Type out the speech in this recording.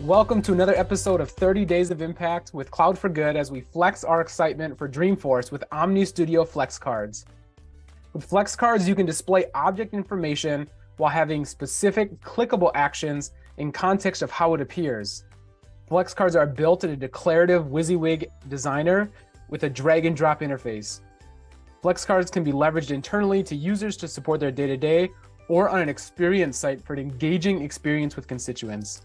Welcome to another episode of 30 Days of Impact with Cloud for Good as we flex our excitement for Dreamforce with Omni Studio Flex Cards. With Flex Cards, you can display object information while having specific clickable actions in context of how it appears. Flex Cards are built in a declarative WYSIWYG designer with a drag and drop interface. Flex Cards can be leveraged internally to users to support their day to day or on an experience site for an engaging experience with constituents.